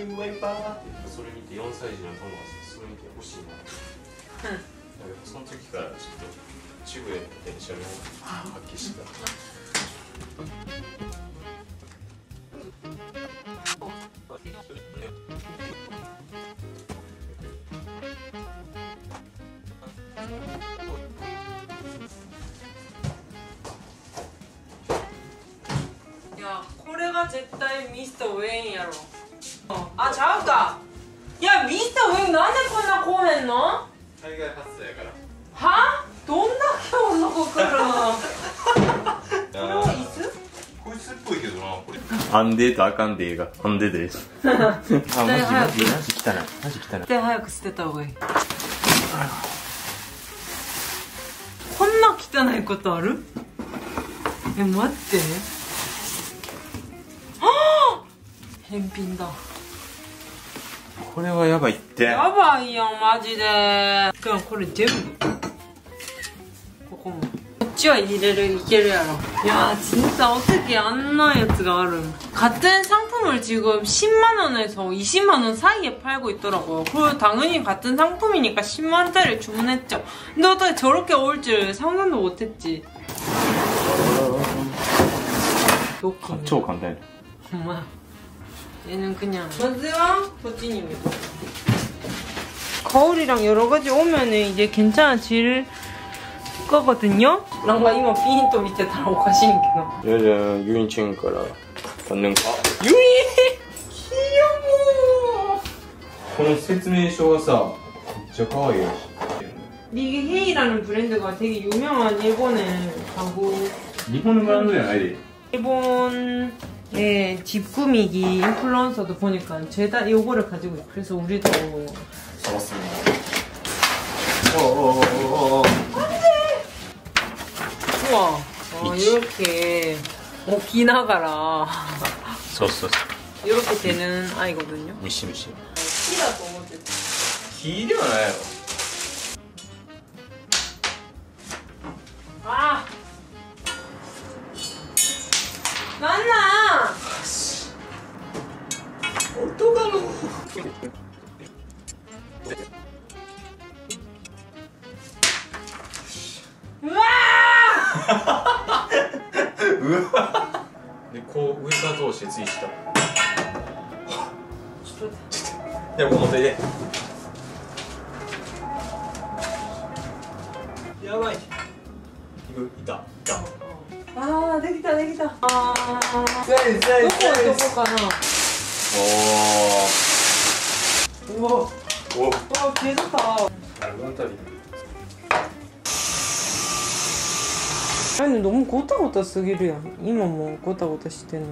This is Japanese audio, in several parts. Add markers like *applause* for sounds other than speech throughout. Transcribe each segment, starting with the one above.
クイックルワイパーって言ってそれ見て4歳児の友達それ見て欲しいなだけどその時からちょっとチューブへのポテンシャルを発揮してたこれアンデーとあかんでーがアンデーです。あマジマジマジ汚いマジ汚い。で早く捨てた方がいい。こんな汚いことある？え待って。はあ返品だ。これはやばいって。やばいやんマジで。でもこれ全部 1조 이래를 이겨려로 야 진짜 어떻게 안나 야트가 알음. 같은 상품을 지금 10만원에서 20만원 사이에 팔고 있더라고요 그 당연히 같은 상품이니까 10만원짜리 주문했죠. 근데 어떻게 저렇게 올 줄 상상도 못했지. 가초 간대 엄마. 얘는 그냥 버즈와 버진입니다. 거울이랑 여러 가지 오면은 이제 괜찮아질 거거든요. 랑가 이모 삐인 또 밑에 다 오가시니까. じゃあじゃあユインチェンから何年か 유이 귀여워. この説明書がさめっちゃ可愛いよ 이게 헤이라는 브랜드가 되게 유명한 일본의 가구 日本のブランドじゃないで 일본의 집 꾸미기 인플루언서도 보니까 죄다 요거를 가지고 있어. 그래서 우리도 サバスミ 우와. 아, 이렇게 어, 오 기나가라. 썼어. 이렇게 되는 아이거든요. 미시 미시. 키가 너무 길려나요. 아. 맞나? でこう上から通してついした。ちょっと。でもこやばい。いた。ああできたできた。ああどこどこかなおおお。お消えた。 아니 너무 고타고타 쓰기를 야. 이모 뭐 고타고타 시대는.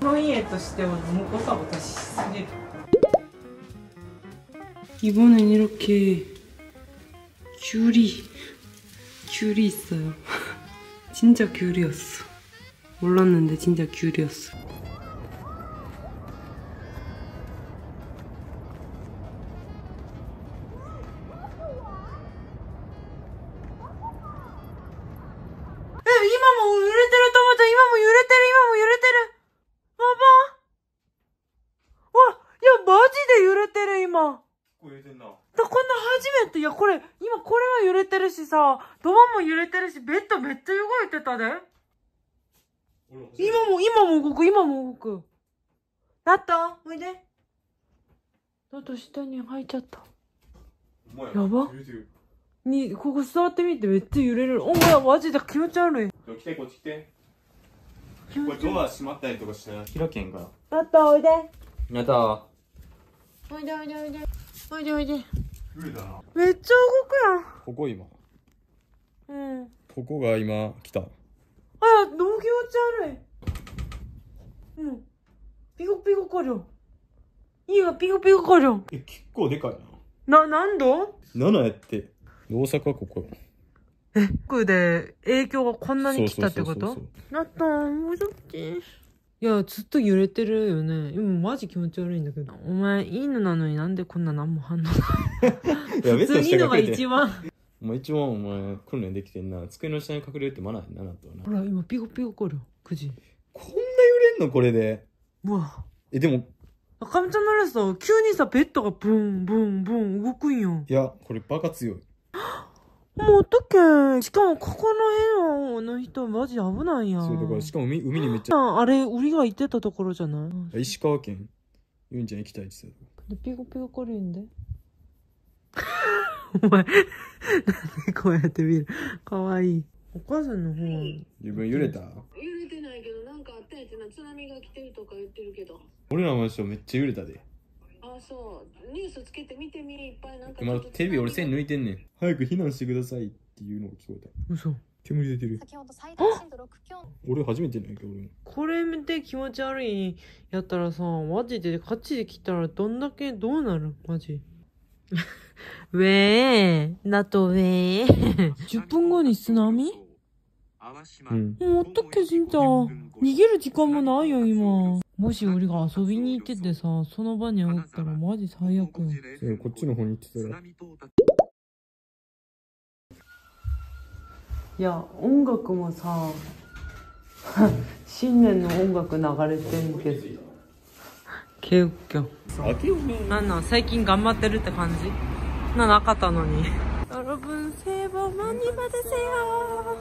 프로이에としては 너무 고타고타 쓰기를. 이번엔 이렇게 귤이 귤이 있어요. *laughs* 진짜 귤이었어. 몰랐는데 진짜 귤이었어. 今も揺れてるトマト今も揺れてる今も揺れてる。やばわいやマジで揺れてる今。こ揺れてんな。だこんな初めて？いやこれ今これも揺れてるしさ。ドアも揺れてるしベッドめっちゃ動いてたで。今も今も動く今も動く。だった？おいで。だと下に入っちゃった。やば。揺れてる。に、ここ座ってみてめっちゃ揺れる。お前、マジで気持ち悪い。来て、こっち来て。これドア閉まったりとかしない開けんから。やっおいで。やったおいでおいでおいで。おいでおいで。めっちゃ動くやん。ここ今。うん。ここが今来た。あ、どう気持ち悪い。うん。ピコピコかじゃん。いいよ、ピコピコかじゃん。え、結構でかいな。な、何度 ?7 やって。大阪はここよえ、これで影響がこんなに来たってこと？なったもうちょっと。いや、ずっと揺れてるよね。今マジ気持ち悪いんだけど。お前、犬なのになんでこんな何も反応？ないいや普通にのが下に隠れて一番。お前一番お前訓練できてんな机の下に隠れるってマナーやんななとほら、今ピコピコ거 려。 9時。こんな揺れんのこれで？うわ。え、でも、あかみちゃんのやつさ、急にさ、ベッドがブンブンブン動くんよ。いや、これバカ強い。もうとっけしかもここの辺の人マジ危ないやん。そう、だからしかも海海にめっちゃ、ああれ、売りが言ってたところじゃない？石川県、ユンちゃん行きたいって言っピコピココリンで？*laughs* お前、なんでこうやって見る？かわいい。お母さんの方、た。自分揺れた？揺れてないけどなんかあったやつな津波が来てるとか言ってるけど俺らのマンションめっちゃ揺れたで。あそうニュースつけて見てみいっぱいなんか今テレビ俺線抜いてんねん。早く避難してくださいっていうのが聞こえた。嘘。煙出てる。先ほど最大震度6強俺初めてなんやけど俺も。これ見て気持ち悪いやったらさ、マジでこっちで来たらどんだけどうなる？マジ。*laughs* ウェーだとウェー10分後に津波うん。もうおっとっけしんちゃん。逃げる時間もないよ今。もし俺が遊びに行っててさ、その場におったらマジ最悪こっちの方に行ってたら。いや、音楽もさ、*laughs* 新年の音楽流れてんけど。けうきょ。なんなん最近頑張ってるって感じ？ななかったのに. 새해 복 많이 받으세요.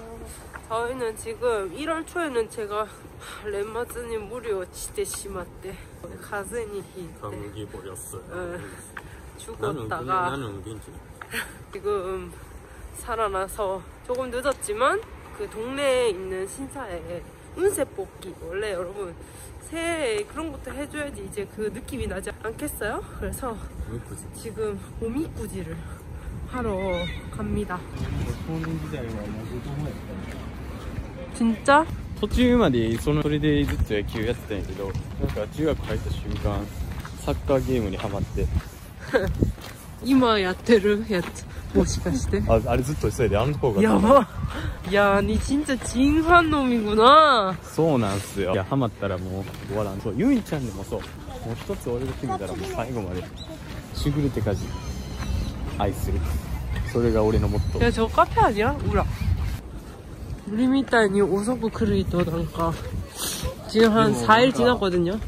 저희는 지금 1월 초에는 제가 렘마즈니 물이 어치대 심한데 가슴이 히 감기 버렸어요. 어, 죽었다가 괜찮아. *laughs* 지금 살아나서 조금 늦었지만 그 동네에 있는 신사에 운세 뽑기 원래 여러분 새해에 그런 것도 해줘야지 이제 그 느낌이 나지 않겠어요? 그래서 지금 오미꾸지를 하러 갑니다 少年時代はもう子供やっ 진짜? た。途中までそのそれでずっと野球やってたんやけど、なんか中学入った瞬間、サッカーゲームにハマって。 이마 야테르 야트 もしかしてあ、あれずっとそれであの方が。やばやに진짜 진한 놈이구나 そうなんすよ。いや、ハマったらもう終わらん。そう、ユンちゃんでもそう。もう一つ俺が決めたらもう最後まで。しぐるって感じ。 愛する。それが俺のモットー。 야, 저 카페 아니야? 우라. 우리 밑단이 오소쿠 크루이토 단가. 지금 한 이거 4일 뭔가- 지났거든요?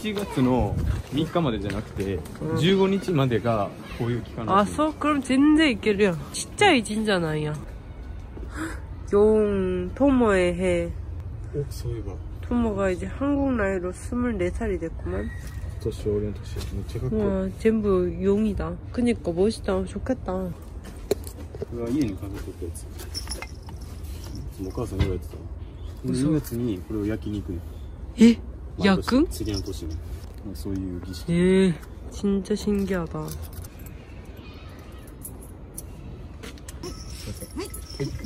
1月の3日までじゃなくて、15日までがこういう期間 아, らしい 써? 그럼 진짜 있겠려. 진짜 이진잖아요. 용, 토모의 해. おそういえば 토모가 이제 한국 나이로 24살이 됐구만. 年俺の年めっちゃかっこいい 우와, 전부 용이다. 그니까 멋있다. 좋겠다. これは家に飾っとったやつお母さんがやってた嘘2月にこれを焼きに行くの 에? 毎 야근? 年次の年にまあそういう儀式 에, 진짜 신기하다.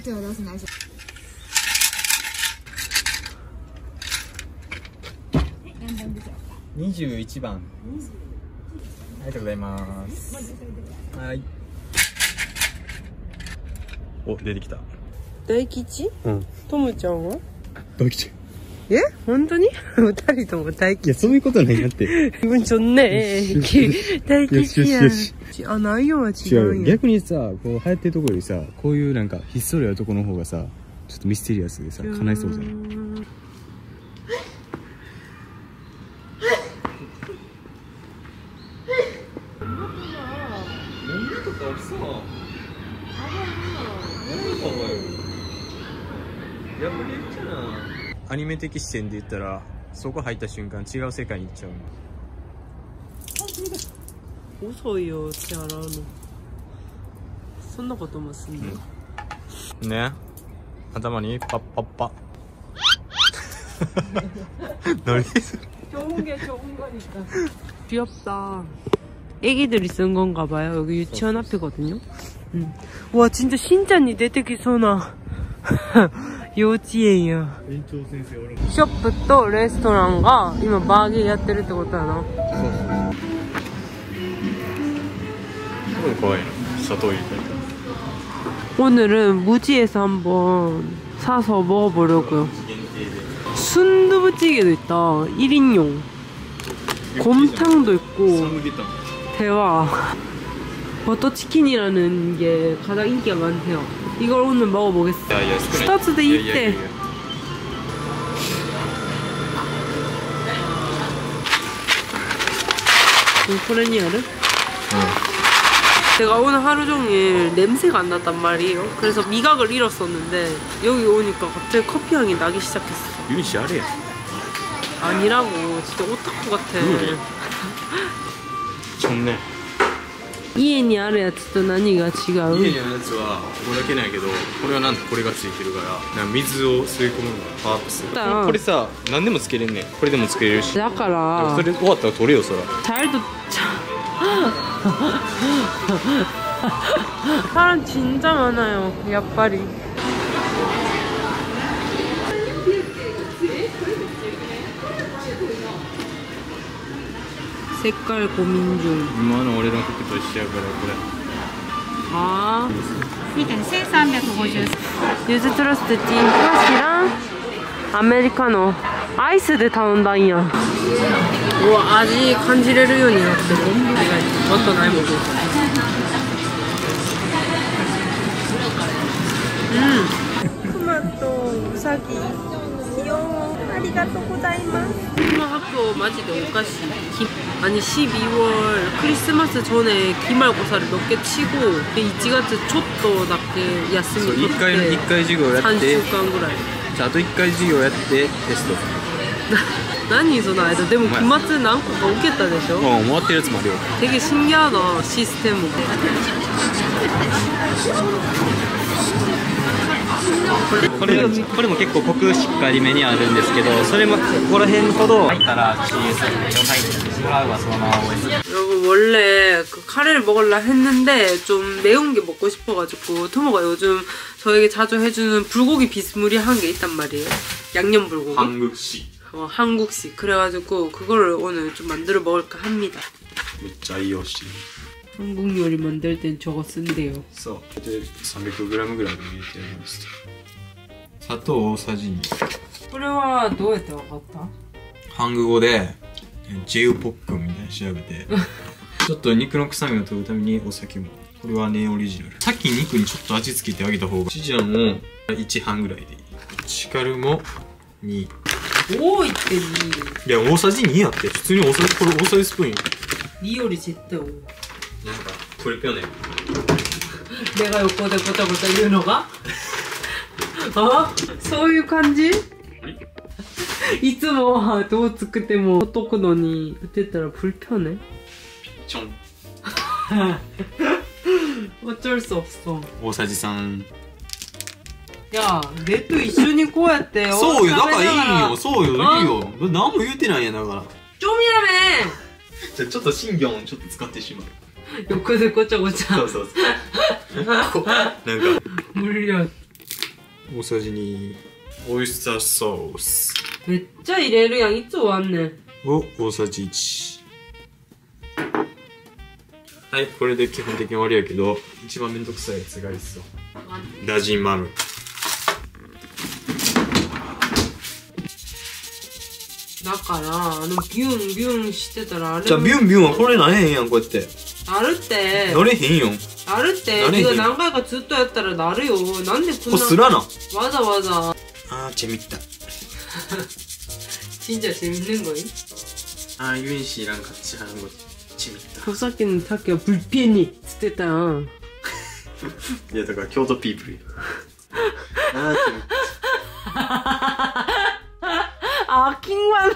手を出すな 二十一番。ありがとうございますはい。お出てきた。大吉？うん。トムちゃんは？大吉。え？本当に？*laughs* 二人とも大吉。いやそういうことないなって。*laughs* うんちょんねえ大吉やよしあ内容は違う逆にさこう流行ってるとこよりさこういうなんかひっそりやるとこの方がさちょっとミステリアスでさ叶いそうじゃないアニメ的視点で言ったらそこ入った瞬間違う世界に行っちゃうの 遅いよ、手洗うの。そんなこともすんの、ね頭にパッパッパ何それ 좋은 게 좋은 거니까. 귀엽다. 애기들이 쓴 건가 봐요. 여기 유치원 앞이거든요. 음. 와, 진짜 신짠이 내대기소나. *laughs* 幼稚園や.園長先生俺 쇼프 또 레스토랑과 이마 마게 やってるってことやな.すごい怖いの砂糖入れたり 오늘은 무지에서 한번 사서 먹어보려고요. 限定で 순두부찌개도 있다. 1인용. 곰탕도 있고. 사무게탕 대박. 버터치킨이라는 게 가장 인기가 많대요. 이걸 오늘 먹어보겠어. 스타트데 이때 우크라니아를? 응. 제가 오늘 하루 종일 냄새가 안 났단 말이에요. 그래서 미각을 잃었었는데 여기 오니까 갑자기 커피향이 나기 시작했어. 유니 씨 아래 아니라고. 진짜 오타쿠 같아. 좋네. 이에にあるやつと何が違う?家にあるやつはこれだけなんやけどこれはなんとこれがついてるからなんか水を吸い込むのがパワーアップするだこれさ何でもつけれんねんこれでもつけれるしだからそれ終わったら取れよそら 잘도 사람 진짜 많아요 야빨이 색깔 고민 중 今の俺の服と一緒やからこれ 아, みたいな1350 유즈 트러스트 티 핫이랑 아메리카노 아이스で 頼んだんや 우와 아직 感じれるようになってる어떤 아이 먹고 음 토마토 우사기 귀여워 아리가또 고자이마스 す。 학교 마지도 오가시 기- 아니 12월 크리스마스 전에 기말고사를 몇 개 치고 1月ちょっとだけ休そうみ取1回って一回授業やっ3て週間ぐらいじゃああと1回授業やってテスト何その間でも期末何個か受けたでしょもう終わってるやつもあるよ 되게 신기하다 시스템 これこれも結構コクしっかりめにあるんですけどそれもここら辺ほど入ったら CS 좀入ってはそのまま OS 여러분 원래 그 카레를 먹으려 했는데 좀 매운 게 먹고 싶어가지고 토모가 요즘 저에게 자주 해주는 불고기 비스무리한 게 있단 말이에요 양념 불고기 한국식 어, 한국식 그래가지고 그거를 오늘 좀 만들어 먹을까 합니다 めっちゃいいよし 한국 요리 만들 땐 저거 쓴대요 そうで 300g ぐらい入れてやります砂糖大さじ2これはどうやって分かった韓国語でジェウポックみたいな調べてちょっと肉の臭みを取るためにお酒もこれはねオリジナルさっき肉にちょっと味付けてあげた方がシジャンも1半ぐらいでいいチカルも2多いっていや大さじ2やって普通に大さじこれ大さじスプーンよ2より絶対多い なんかこれぴょね 내가 요거대 고짜고짜言うのがあそういう感じいつもはどう作ってもほっとくのに言ってたら불편해 ちょん 어쩔 수 없어 大さじ3 야 내 또一緒にこうやってそうよだからいいよ食そうよあいいよ何も言うてないやんだからべながら좀이라며 じゃあちょっと新業をちょっと使ってしまう *laughs* 横でごちゃごちゃ。そうそうそう。なんか無理や大さじ2オイスターソース。めっちゃ入れるやん。いつ終わんねん。を大さじ1はいこれで基本的に終わりやけど一番めんどくさいやつがいいっすよダジンマム。だからあのビュンビュンしてたらあれじゃあビュンビュンはこれなえへんやんこうやって。 あるってなれへんよあるって나何回かずっとやったらなるよなんでこんなこすらなわざわざあー재밌다. 어, 아, *laughs* 진짜 재밌는 거임? 아 유인 씨랑 같이 하는 거 재밌다. 조사기는 타키야 불편히 쓰다 얘들아 교도 비브리. 아 재밌다. *laughs* 아 킹만.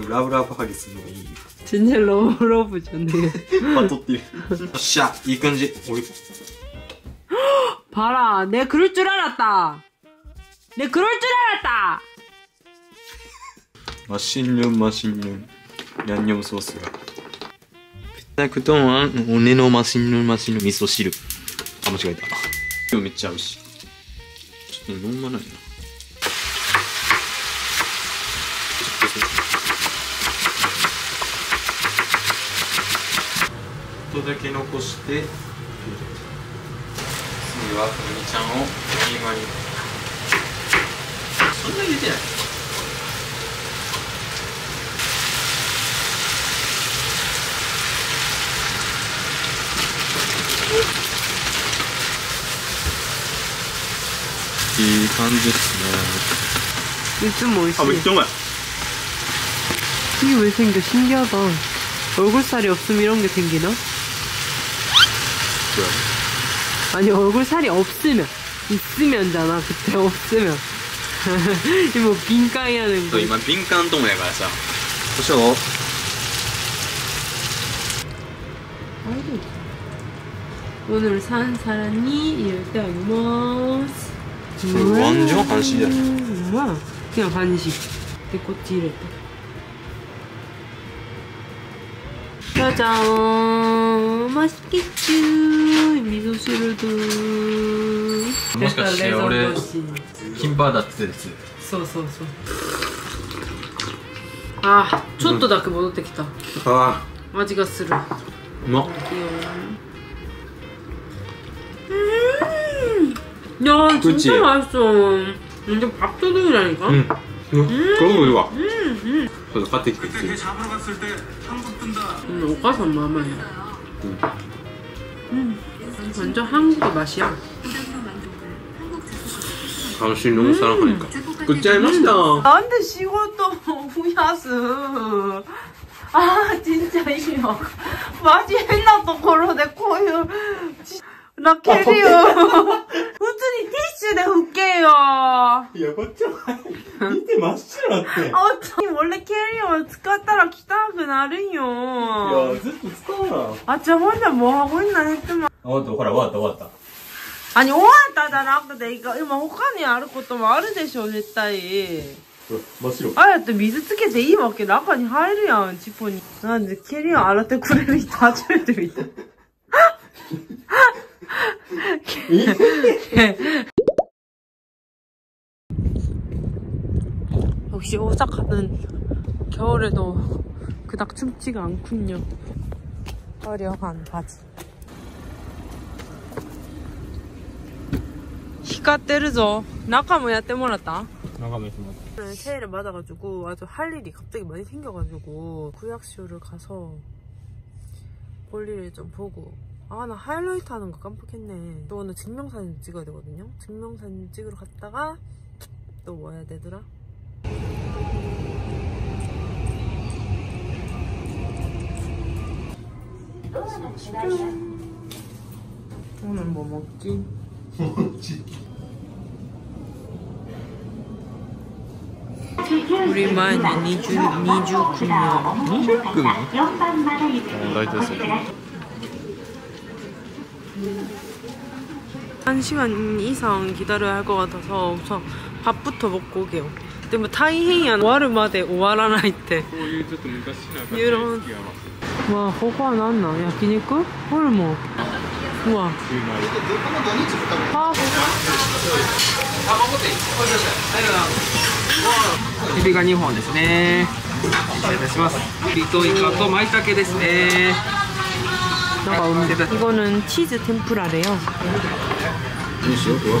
もラブラブハゲするのがいいよ 진짜 러브 러브잖아요 パトってるよっしゃいい感じ俺 봐라 내 그럴 줄 알았다 내 그럴 줄 알았다 マシンルンマシンルンヤンニョムソースがペタクトンは骨のマシンルンマシンルン味噌汁あ間違えた今日めっちゃ合うしちょっと飲まないな と とだけ残して次はくるみちゃんをピーマンにそんな入れてないいい感じですねいつも美味しい아, 뭐 정말 이게 왜 생겨? 신기하다. 얼굴살이 없으면 이런 게 생기나? 있어 요. 아니 얼굴 살이 없으면 있으면 잖아 그때 없으면 뭐 빈칸이라는 거. 이만 빈칸 동 해봐 서. 그 렇. 오늘 산 사람이 이럴 때 얼마 스. 완전 간식이 야. 뭐 야? 그냥 간 식. 근꽃이 이럴 때. 짜잔! 맛있겠죠? 미소스루도. もしかして俺 레전더시. 金パーだってやつそうそうそうあちょっとだけ戻ってきた、あ味がするあうまっうんいやー 그치? 진짜 맛있어 근데 밥도둑이라니까 그래서 카트 그때 걔 있지. 잡으러 갔을 때 한국 뜬다 응, 오가산 마마야. 응. 음, 완전 한국의 맛이야. 당신 너무 음. 사랑하니까. 그 짤맛이다. 음. 나한테 식었다 후야스 아 진짜 이거 맛이 했나 또 걸어 내 코요 나 아, 캐리어 *laughs* 후드니 티슈 내 웃게요 いやこっちは見て真っ白だって 어, 참, 원래 캐리어 使ったら汚くなるんよずっと使うな 아 진짜 혼자 뭐 하고 있나 했더만 終わったほら終わった終わった 아니 終わったじゃなくて今今他にあることもあるでしょ絶対ほら真っ白ああやって水つけていいわけ中に入るやん、チポに。なんで、ケリアン洗ってくれる人初めて見た。 역시 오사카는 겨울에도 그닥 춥지가 않군요. 화려한 바지. 히가 때르죠. 나카모야 때몰았다. 나가면서 새해를 맞아가지고 아주 할 일이 갑자기 많이 생겨가지고 구약쇼를 가서 볼일을 좀 보고. 아 나 하이라이트 하는 거 깜빡했네. 또 오늘 증명사진 찍어야 되거든요. 증명사진 찍으러 갔다가 또 뭐야 되더라? 오늘 뭐 먹지? 우리 많이 니주 니주 구면 組大体そう 한 시간 이상 기다려야 할 것 같아서 우선 밥부터 먹고 오게요. 근데 뭐 타이헤이안 와르마데 오와라나이때 こういうちょっと昔な感じ 이 런 와 호화 나왔나? 야끼니쿠? 호르몬 우와 아 エビが2本ですね失礼いたしますエビとイカと舞茸ですね 나가 없는데 이거는 치즈 템프라래요. どうしよう分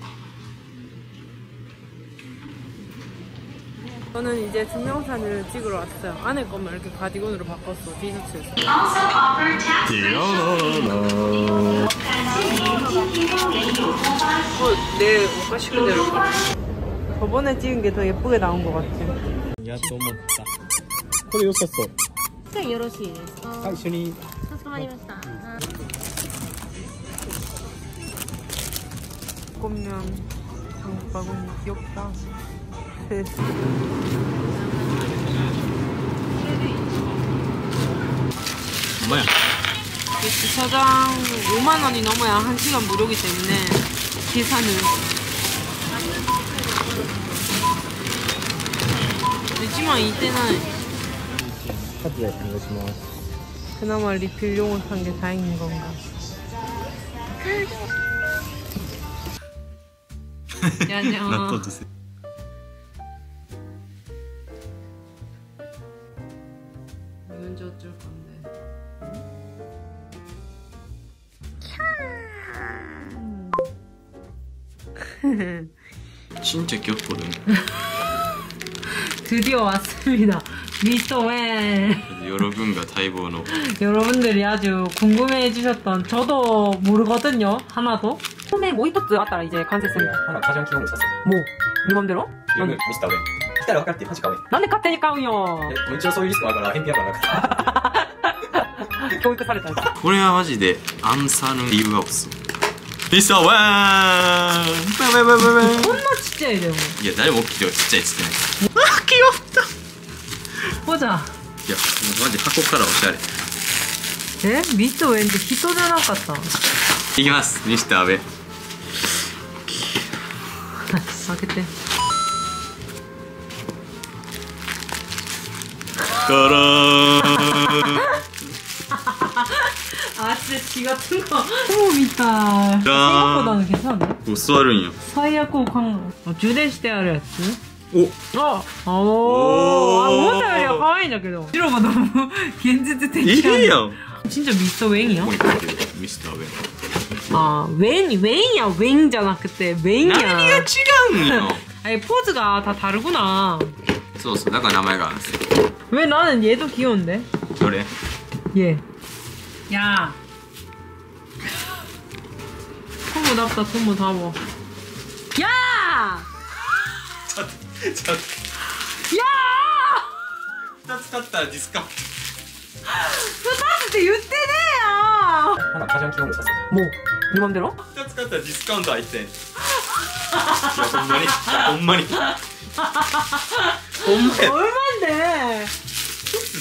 저는 이제 증명사진을 찍으러 왔어요. 안에 것만 이렇게 가디건으로 바꿨어, 티셔츠에서. 어, 내 오빠 시킨 대로. 저번에 찍은 게 더 예쁘게 나온 것 같아. 야, 너무 멋있다. 그래, 요 썼어. 네, 요러시. 당신이. 수고하셨다. 곰면. 오빠 곰 귀엽다. 그 뭐야? 주차장 5만원이 넘어야 한시간 무료기 때문에 계산을. 늦지만 이때는 카드에 반가시마 뭐. 그나마 리필용을 산 게 다행인 건가? *laughs* 안녕 진짜 귀엽거든 드디어 왔습니다 미스터 웬 여러분과待望の 여러분들이 아주 궁금해 해주셨던 저도 모르거든요 하나도 처음에 뭐 히토츠 왔다라 이제 관세쌤 花カジャン基本させ 뭐? 네 맘대로? るミスターウェン来たら分かってマジかウェン 난데勝手に買うんよえ一応そういうリスクもあるから返品やからな教育されたんだこれはマジでアンサーの理由が없어 ミスターワーンバンバンバンバこんなちっちゃいでもいや誰も大きいよちっちゃいっつってないほじゃいやもうマジ箱からおしゃれ。えミストウェンって人じゃなかったいきます。ミスターベ開けて。からあっち違ったかそうみたいじゃあ생각보다는 괜찮네こう座るんよ사이야코 광 주대시대 아래였지お 어! 오! 오. 아, 모델이 가와이인다けど지로가 너무い現実的いやん진짜 미스터 웽이 야? もう一回言うミスターウェン 아, 웬, 웬이 야. 웬이잖 아, 그 때. 何が웬이 야. 違うんよ아 니, 포즈가 다 다르구 나. そうそうだから名前があるんですよ왜 나는 얘도 귀여운 데? どれ 얘. 야. 토모 답다 토모 답어. 야! ちょっと 야! 2つ買ったらディスカウン 그って言ってねえよ花カジャン基本させる 뭐? 네 맘대로? ト2つ買ったらディスカウント入ってんいやほんまにほんまにほんまや 얼만데?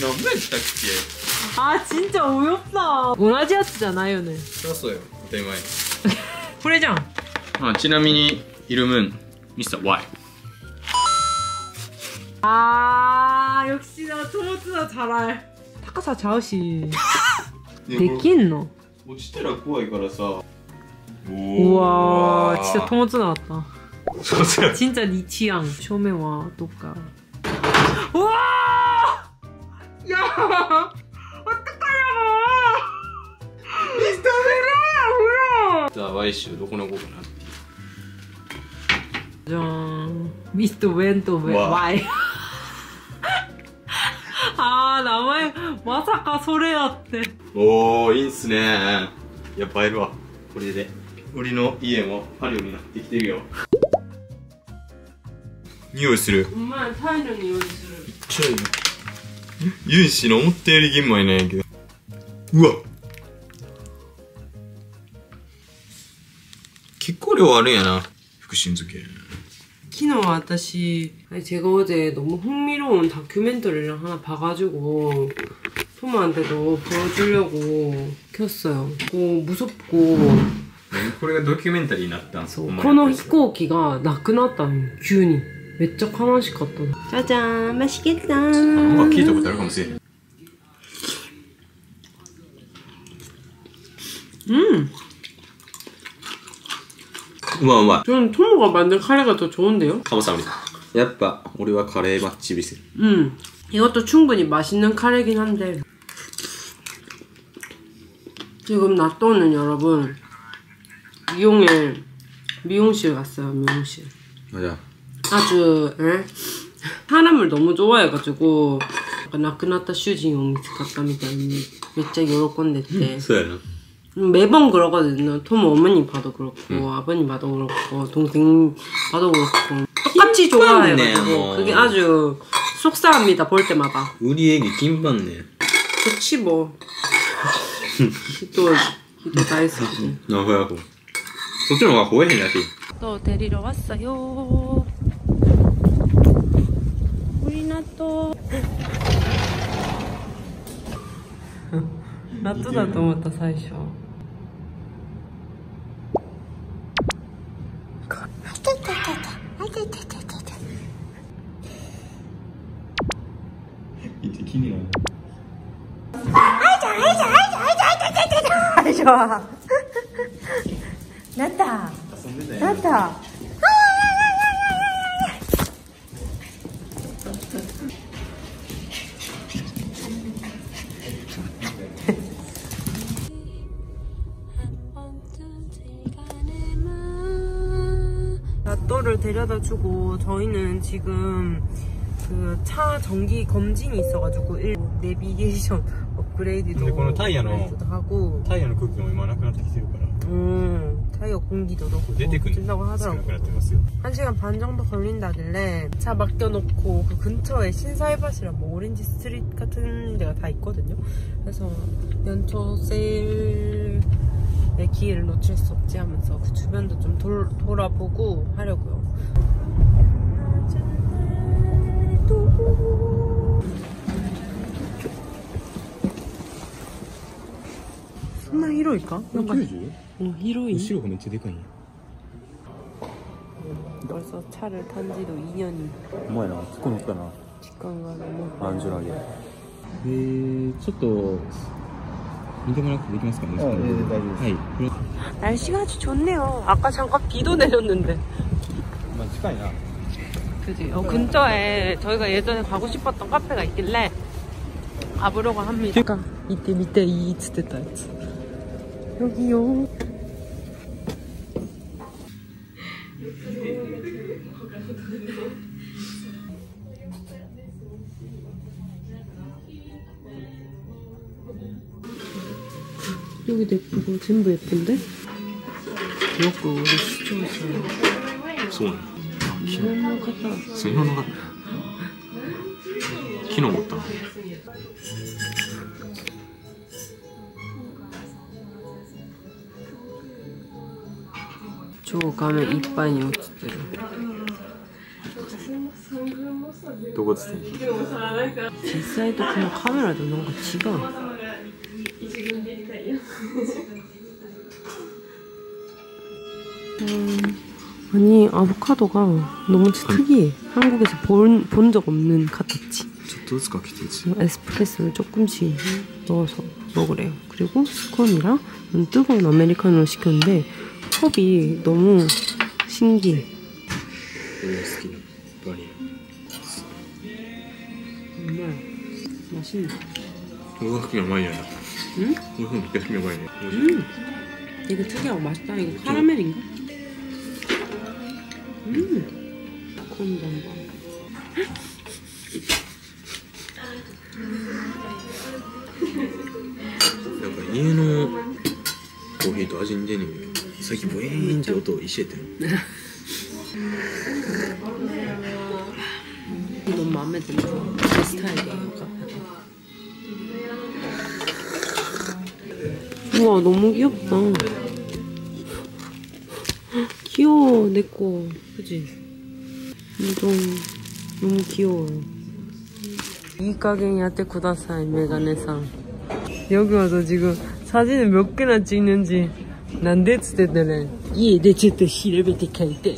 何倍したっけ 아 진짜 어이없다. 同じやつじゃないよね.そりゃそうよ当たり前 그래장. あちなみにイルムーンミスター Y 아 역시 나 토모츠나 잘알. 타카사 자우시. 데끼노? 落ちたら怖いからさ 우와 진짜 토모츠 나왔다. そうそう 진짜 니 취향. 쇼메와 똑까. *laughs* 우와! 야! さあ Y 州どこの子かなっていう。じゃーん。ミスト・ウェンと Y あ。*laughs* ー名前まさかそれやって。おおいいっすね。やっぱいるわ。これで。俺の家もパリオになってきてるよ。匂いする。うまいタイの匂いする。めっちゃいいユンシの思ったより玄米なんやけど。うわっ。構量あるんやな福神漬け 키노 아따시 아니 제가 어제 너무 흥미로운 다큐멘터리를 하나 봐가지고 토마한테도 보여주려고 켰어요. 고 무섭고 これがドキュメンタリーになったん 소, ほんまにこの飛行機がなくなったの急にめっちゃ悲しかったのじゃじゃーん맛있겠다 あなんか聞いたことあるかもしれへん 음 うまいうまい 저는 토모가 만든 카레가 더 좋은데요? カモサムリやっぱ俺はカレーマッチビセ 음 이것도 충분히 맛있는 카레긴 한데 지금 나또는 여러분 미용에 미용실 갔어요 미용실 あじゃ 아주 에? 사람을 너무 좋아해가지고 약간 나그나타 슈징 미츠카타 미타이 진짜 요로건댔대 そうやな 매번 그러거든요. 톰 어머니 봐도 그렇고 음. 아버님 봐도 그렇고 동생 봐도 그렇고 똑같이 좋아해요. 뭐. 그게 아주 속상합니다. 볼 때마다. 우리 애기 김받네. 그렇지 뭐. 기도 다 했었지. 너무하고. 소주는 와 고해해야지. 또 데리러 왔어요. 우리나 또. 豆納豆だと思った最初。気には最初はな 나또를 데려다 주고 저희는 지금 그 차 정기 검진이 있어가지고 일 내비게이션 *laughs* 업그레이드도 근데 그거는 타이어는 업그레이드도 하고 太陽の空気も今なくなってきてるから 음 타이어 공기도 넣고 出てくる 된다고 少な 하더라고 くなってますよ 한 시간 반 정도 걸린다길래 차 맡겨놓고 그 근처에 신사이밭이랑 뭐 오렌지 스트릿 같은 데가 다 있거든요. 그래서 연초 세일의 기회를 놓칠 수 없지 하면서 그 주변도 좀 돌, 돌아보고 하려고요. そんな広いかなんか、 90? 어,広い 後ろがめっちゃでかいんや 벌써 차를 탄 지도 2년이 お前な突っ込みかな 직관가 너무 アンジュラゲえー、ちょっと見てもらってできますかねうん全然大丈夫ですはいこれ 날씨가 아주 좋네요. 아까 잠깐 비도 내렸는데. まあ近いな 그지? 어, 근처에 저희가 예전에 가고 싶었던 카페가 있길래 가보려고 합니다. 그러니까 밑에 밑에 이 이츠 됐다 이츠. 여기요. 여기도 예쁘고 전부 예쁜데? 이거 우리 시청했어요. そ日本の方そう日本の。方昨日持った。の超画面いっぱいに映ってる。どこ映ってる実際とこのカメラとなんか違う。 아니 아보카도가 너무 특이해 한국에서 본 적 없는 카타치 ちょっとずつかけてる 에스프레소를 조금씩 넣어서 먹으래요 그리고 스콘이랑 음, 뜨거운 아메리카노를 시켰는데 컵이 너무 신기해 俺が好きなバニ 정말 맛있네 ラ俺が好きなワインやな 응?俺が好きなワインや 음, 이거 특이하고 맛있다. 이거 카라멜인가? 음, 콘담바. なんか家のコーヒーと味に出ねえよさっきブイーンって音一緒やったよ 너무 마음에 들어서 제 스타일이에요. 카페가. 우와 너무 귀엽다. 귀여워 내 거. 그지? 완전 너무 귀여워요. 이 가게에 야때 구다사이 메가네상. 여기 와서 지금 사진을 몇 개나 찍는지 난데つっててね 이에ちょっと調べて書いて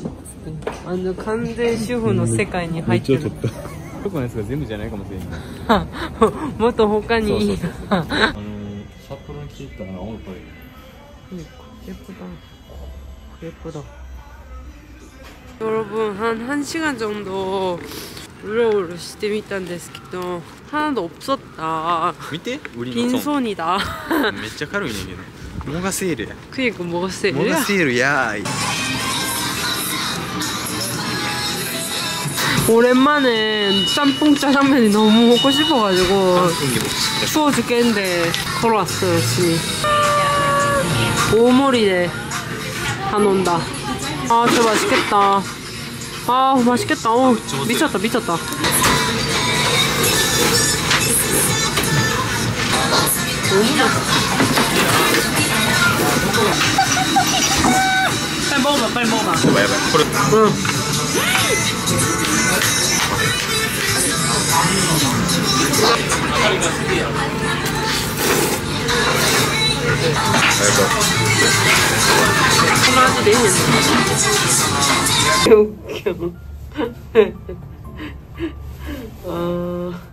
완전 완전主婦の世界に入ってる僕のやつが全部じゃないかもしれないもっと他にあのー、札幌に来てたら青いパイ 예쁘다. 예쁘다. 여러분 한 1시간 정도 올라오를 시스템이 있다는데스 기도 하나도 없었다. 밑에 우리 빈손이다. 진짜 가루 있는 뭐가 세일이야? 그니까 뭐가 세일이야? 뭐가 세일이야? 오랜만에 짬뽕 짜장면이 너무 먹고 싶어가지고 추워 죽겠는데 걸어왔어요 열심히 오모리네 한 온다 아 진짜 맛있겠다. 아 맛있겠다. 어, 미쳤다 미쳤다. 빨리 먹어봐 빨리 먹어봐. 빨리 빨리 응. 하나도 내는 웃겨 어...